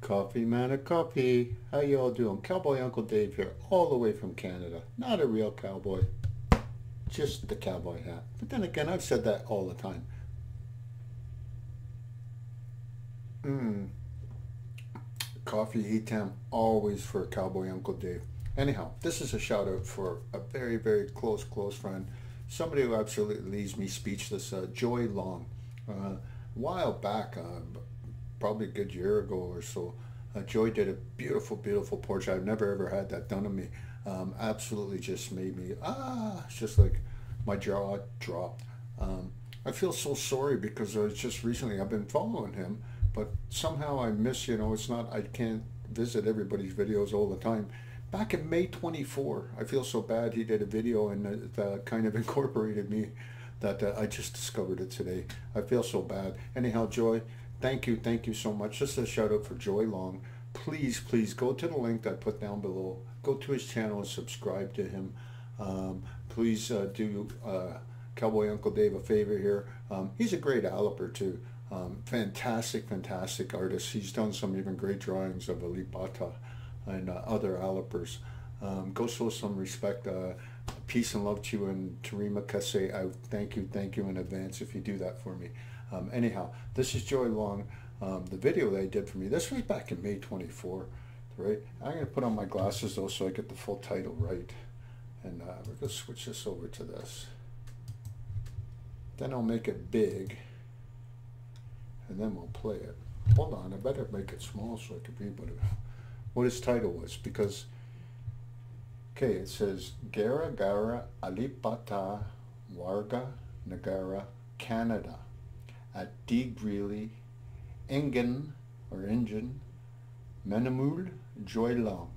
Coffee man of coffee. How y'all doing? Cowboy Uncle Dave here, all the way from Canada. Not a real cowboy, just the cowboy hat. But then again, I've said that all the time. Mmm. Coffee time, always for Cowboy Uncle Dave. Anyhow, this is a shout out for a very, very close, close friend. Somebody who absolutely leaves me speechless, uh, Joy Long. Uh, a while back, uh, probably a good year ago or so, uh, Joy did a beautiful, beautiful portrait. I've never ever had that done to me. Um, absolutely just made me, ah, it's just like my jaw dropped. Um, I feel so sorry because I was just recently, I've been following him, but somehow I miss, you know, it's not, I can't visit everybody's videos all the time. Back in May 24, I feel so bad he did a video and it kind of incorporated me that uh, I just discovered it today. I feel so bad. Anyhow, Joy, thank you, thank you so much. Just a shout out for Joy Long. Please, please go to the link that I put down below. Go to his channel and subscribe to him. Um, please uh, do uh, Cowboy Uncle Dave a favor here. Um, he's a great alloper too. Um, fantastic, fantastic artist. He's done some even great drawings of Alipata and uh, other allopers. Um, go show some respect. Uh, peace and love to you and Tarima Kase. I thank you, thank you in advance if you do that for me. Um, anyhow, this is Joy Long. Um, the video they did for me, this was back in May 24, right? I'm going to put on my glasses though so I get the full title right. And uh, we're going to switch this over to this. Then I'll make it big. And then we'll play it. Hold on, I better make it small so I can read what, it, what his title was. Because, okay, it says Gara Gara Alipata Warga Nagara, Canada at D. Greeley, Ingen, or Engine, Menamul, Joy Long.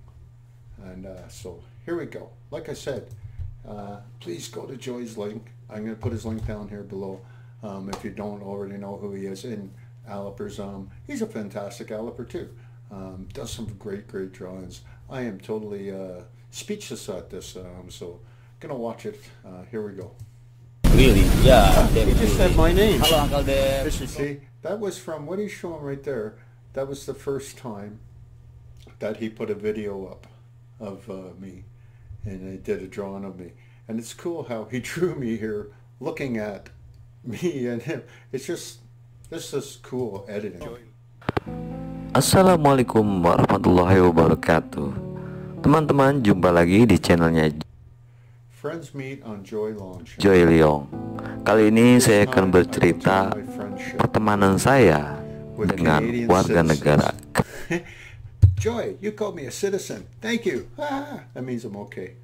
And uh, so here we go. Like I said, uh, please go to Joy's link. I'm going to put his link down here below um, if you don't already know who he is. In Alipers, um, he's a fantastic Aliper too. Um, does some great, great drawings. I am totally uh, speechless at this, um, so gonna watch it. Uh, here we go. Really? Yeah. He just said my name. Halo Uncle Dev. As you see, that was from what he's showing right there. That was the first time that he put a video up of uh, me, and he did a drawing of me. And it's cool how he drew me here, looking at me and him. It's just this is cool editing. Assalamualaikum warahmatullahi wabarakatuh Teman-teman jumpa lagi di channelnya Friends meet on Joy Long Channel. Joy Leong Kali ini saya akan bercerita pertemanan saya dengan warga negara Joy, you called me a citizen. Thank you. Ah, that means I'm okay.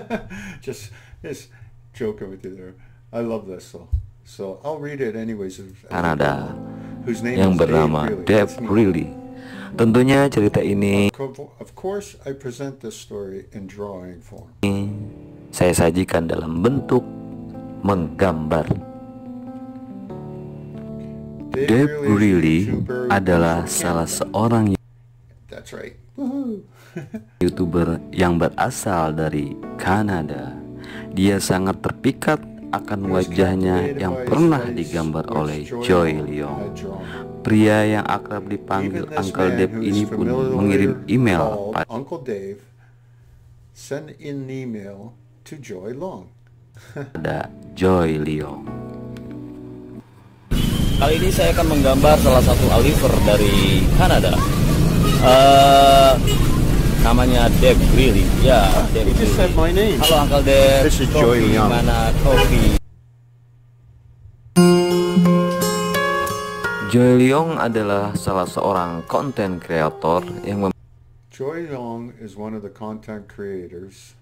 just, just joking with you there. I love this though. So I'll read it anyways. Kanada Whose name yang bernama. Dave. Greeley Tentunya cerita ini Of course, I present this story in drawing form. saya sajikan dalam bentuk menggambar Dave Greeley YouTuber adalah salah seorang. YouTuber yang berasal dari Kanada. Dia sangat terpikat akan wajahnya yang pernah digambar oleh Joy Leong. Pria yang akrab dipanggil Uncle Dave ini pun mengirim email called Uncle Dave send in an email to Joy Long. Pada Joy Leong. Kali ini saya akan menggambar salah satu Oliver dari Kanada. Eh, namanya Dave Greeley. Ya, said Greeley. my name. Halo Uncle Dave. This is Joy Leong. Mana kopi? Joy Leong adalah salah seorang konten kreator yang Joy Long is one of the content creators.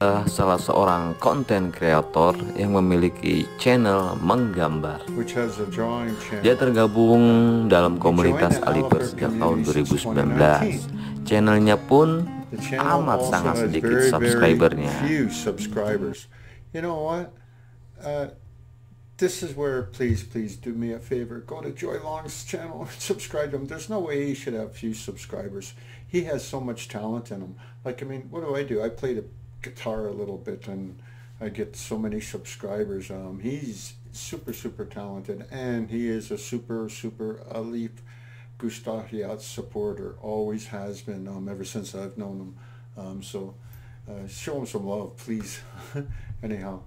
Adalah salah seorang konten kreator yang memiliki channel menggambar. Dia tergabung dalam komunitas Aliper sejak tahun 2019. Channelnya pun amat sangat sedikit subscribernya. few subscribers. You know what? Uh, this is where please, please do me a favor. Go to Joy Long's channel and subscribe to him. There's no way he should have few subscribers. He has so much talent in him. Like, I mean, what do I do? I play the guitar a little bit and I get so many subscribers. Um, he's super, super talented. And he is a super, super Alif Gustahiat supporter. Always has been um, ever since I've known him. Um, so uh, show him some love, please. Anyhow,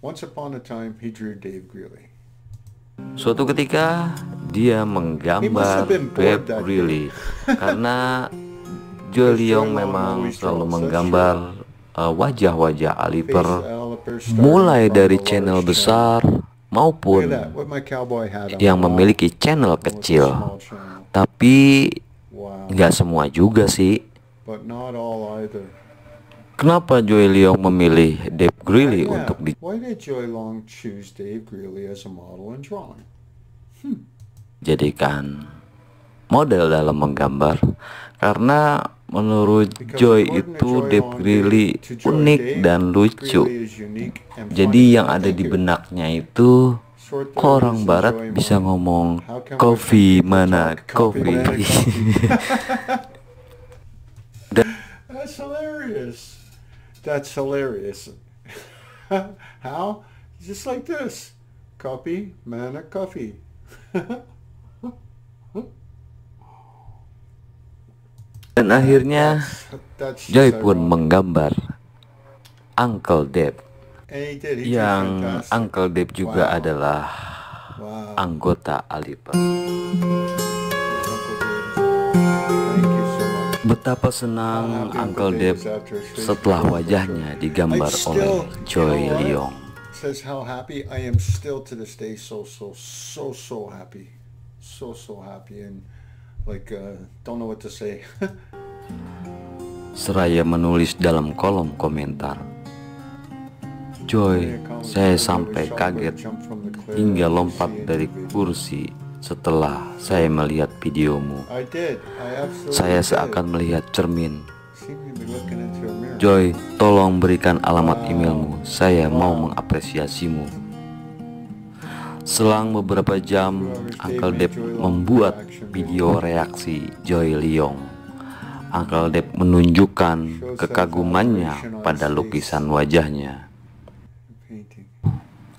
once upon a time, he drew Dave Greeley. Suatu ketika dia menggambar Babe Greeley karena Joe Leong memang selalu menggambar wajah-wajah uh, Aliper mulai dari channel besar maupun yang memiliki channel kecil. Tapi nggak semua juga sih. Kenapa Joy Leong memilih Dave Greeley untuk di hmm. jadikan model dalam menggambar? Karena menurut Joy itu Dave Greeley unik dan lucu. Jadi yang ada di benaknya itu orang barat bisa ngomong kopi mana kopi. That's hilarious. That's hilarious. How? Just like this. Copy, mana coffee. Dan akhirnya Joy pun menggambar Uncle Deb yang Uncle Deb juga adalah anggota Alipay. Betapa senang Uncle Deb setelah wajahnya digambar oleh Joy Leong. Says how happy I am still to this day. So so so so happy. So so happy. And like uh, don't know what to say. Seraya menulis dalam kolom komentar. Joy, saya sampai kaget hingga lompat dari kursi setelah saya melihat videomu. Saya seakan melihat cermin. Joy, tolong berikan alamat emailmu. Saya mau mengapresiasimu. Selang beberapa jam, Uncle Deb membuat video reaksi Joy Leong. Uncle Deb menunjukkan kekagumannya pada lukisan wajahnya.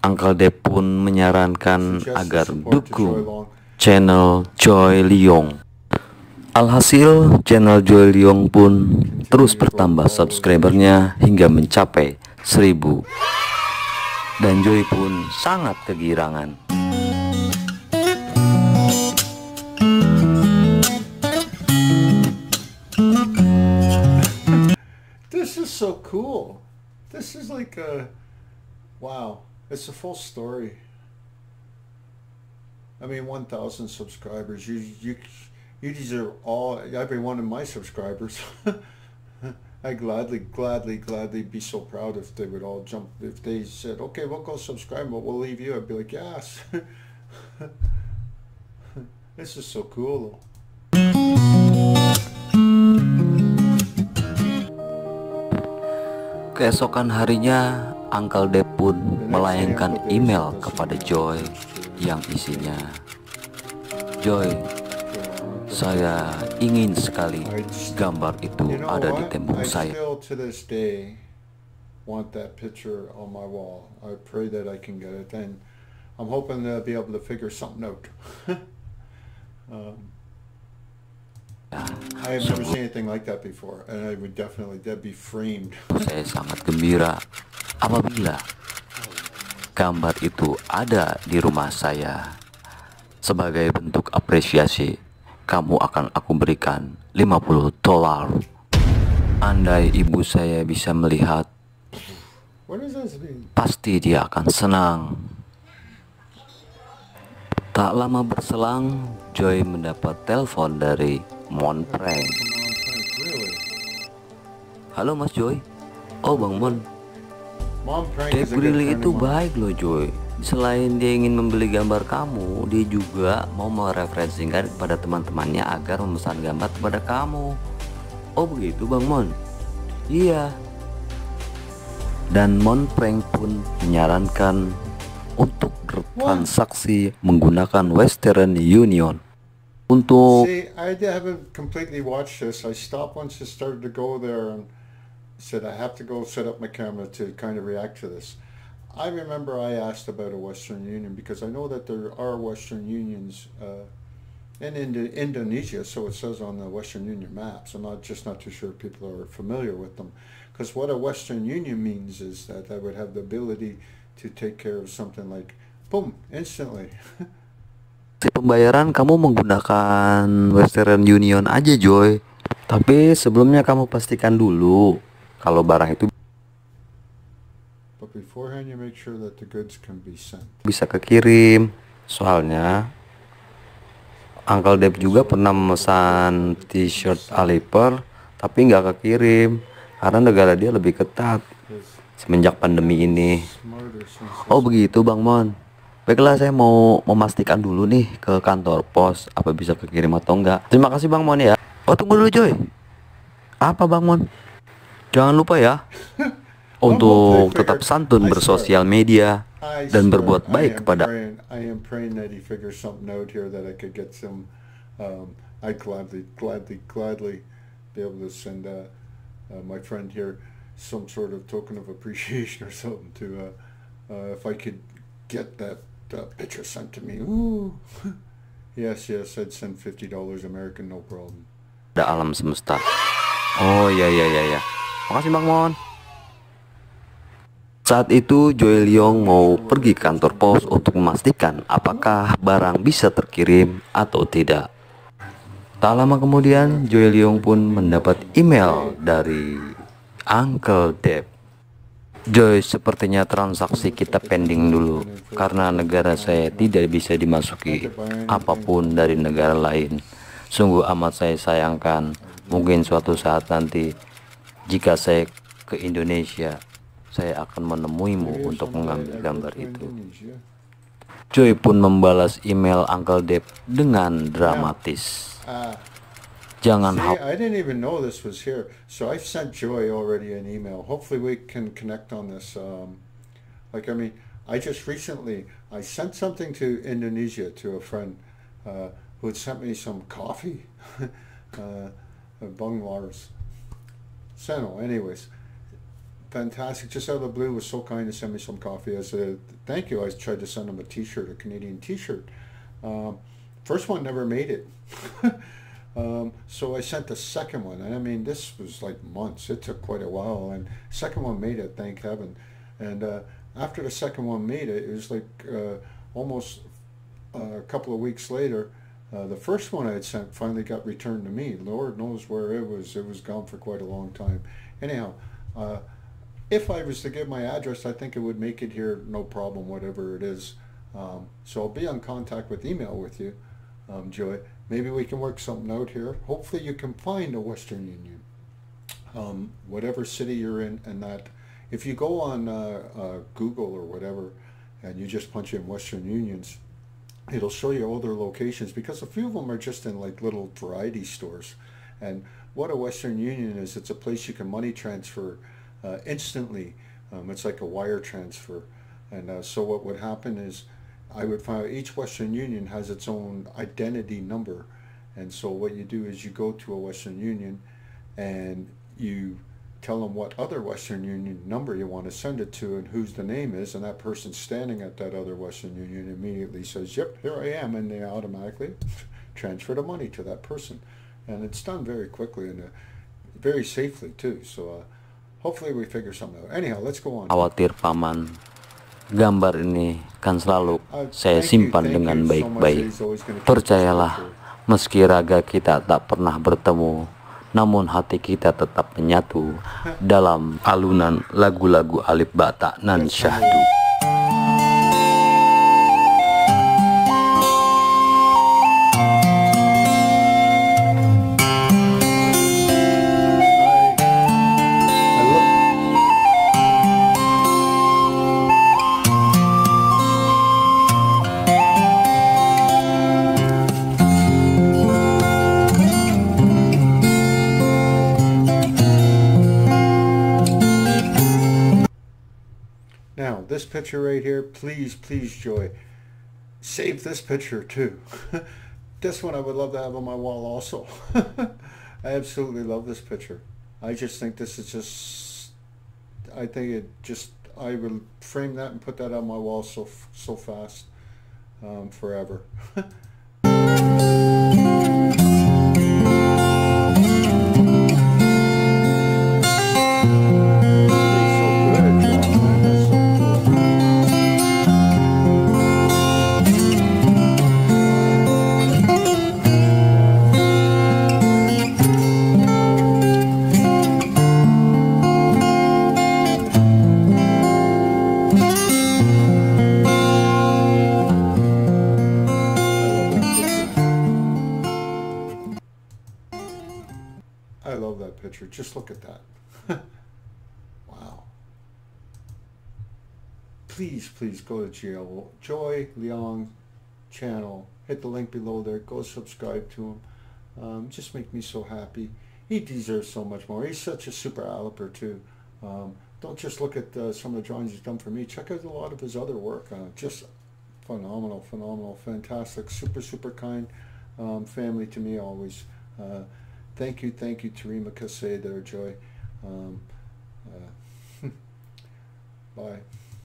Uncle Deb pun menyarankan agar dukung channel Joy Leong. Alhasil, channel Joy Leong pun terus bertambah subscribernya hingga mencapai 1000. Dan Joy pun sangat kegirangan. This is so cool. This is like a wow. It's a full story. I mean, 1,000 subscribers. You you you deserve all every one of my subscribers. I gladly, gladly, gladly be so proud if they would all jump. If they said, "Okay, we'll go subscribe, but we'll leave you," I'd be like, "Yes." this is so cool. Keesokan harinya, Uncle Deb pun melayangkan email kepada Joy yang isinya Joy saya ingin sekali gambar itu ada di tembok saya want that picture on my wall. I pray that I can get it and I'm hoping to be able to figure something out. um, I have never seen anything like that before and I would definitely that be framed. Saya sangat gembira apabila gambar itu ada di rumah saya. Sebagai bentuk apresiasi, kamu akan aku berikan 50 dolar. Andai ibu saya bisa melihat, pasti dia akan senang. Tak lama berselang, Joy mendapat telepon dari Mon Prank. Halo Mas Joy. Oh Bang Mon, Dave Greeley itu baik loh Joy Selain dia ingin membeli gambar kamu Dia juga mau mereferensikan kepada teman-temannya Agar memesan gambar kepada kamu. Oh begitu Bang Mon? Iya. Dan Mon Prank pun menyarankan Untuk bertransaksi menggunakan Western Union. Untuk. I remember I asked about a Western Union because I know that there are Western Unions uh, in Indo- Indonesia, so it says on the Western Union maps. I'm not just not too sure people are familiar with them. Because what a Western Union means is that I would have the ability to take care of something like, boom, instantly. pembayaran kamu menggunakan Western Union aja Joy tapi sebelumnya kamu pastikan dulu kalau barang itu bisa kekirim soalnya Uncle Dave juga pernah memesan t-shirt Aliper tapi nggak kekirim karena negara dia lebih ketat semenjak pandemi ini oh begitu Bang Mon Baiklah saya mau memastikan dulu nih ke kantor pos apa bisa kekirim atau enggak. Terima kasih Bang Mon ya. Oh tunggu dulu Joy. Apa Bang Mon? Jangan lupa ya untuk tetap santun bersosial media dan berbuat baik kepada I gladly, gladly, gladly be able to send uh, uh, my friend here some sort of token of appreciation or something to, uh, uh, if I could get that uh, picture sent to me. Ooh. yes, yes, I'd send $50 American, no problem. Ada alam semesta. Oh iya iya iya ya. Makasih Bang Mon. Saat itu Joy Leong mau pergi kantor pos untuk memastikan apakah barang bisa terkirim atau tidak. Tak lama kemudian Joy Leong pun mendapat email dari Uncle Deb. Joy, sepertinya transaksi kita pending dulu karena negara saya tidak bisa dimasuki apa pun dari negara lain. Sungguh amat saya sayangkan. Mungkin suatu saat nanti jika saya ke Indonesia, saya akan menemuimu untuk mengambil gambar itu. Joy pun membalas email Uncle Deb dengan dramatis. Jangan See, I didn't even know this was here. So I sent Joy already an email. Hopefully we can connect on this. Um, like, I mean, I just recently, I sent something to Indonesia to a friend uh, who had sent me some coffee. uh, Bung. Seno, anyways. Fantastic. Just out of the blue was so kind to send me some coffee. I said, thank you. I tried to send him a t-shirt, a Canadian t-shirt. Um, first one never made it. Um, so I sent the second one, and I mean this was like months. It took quite a while, and second one made it, thank heaven. And uh, after the second one made it, it was like uh, almost uh, a couple of weeks later. Uh, the first one I had sent finally got returned to me. Lord knows where it was. It was gone for quite a long time. Anyhow, uh, if I was to give my address, I think it would make it here no problem, whatever it is. Um, so I'll be on contact with email with you, um, Joy. Maybe we can work something out here. Hopefully you can find a Western Union, um, whatever city you're in, and that if you go on uh, uh, Google or whatever, and you just punch in Western Unions, it'll show you all their locations because a few of them are just in like little variety stores. And what a Western Union is, it's a place you can money transfer uh, instantly. Um, it's like a wire transfer. And uh, so what would happen is I would find each Western Union has its own identity number. And so what you do is you go to a Western Union and you tell them what other Western Union number you want to send it to and whose the name is, and that person standing at that other Western Union immediately says, yep, here I am, and they automatically transfer the money to that person. And it's done very quickly and uh, very safely too. So uh, hopefully we figure something out. Anyhow, let's go on. Awatir paman gambar ini kan selalu saya simpan dengan baik-baik. Percayalah, meski raga kita tak pernah bertemu, namun hati kita tetap menyatu dalam alunan lagu-lagu Alif Bata nan Syahdu. This picture right here, please, please, Joy, save this picture too. this one I would love to have on my wall also. I absolutely love this picture. I just think this is just, I think it just, I will frame that and put that on my wall so so fast, um, forever. Please, please go to Joy Leong channel. Hit the link below there. Go subscribe to him. Um, just make me so happy. He deserves so much more. He's such a super alloper too. Um, don't just look at uh, some of the drawings he's done for me. Check out a lot of his other work. Uh, just phenomenal, phenomenal, fantastic, super, super kind um, family to me always. Uh, thank you, thank you, Terima Kaseh there, Joy. Um, uh, bye.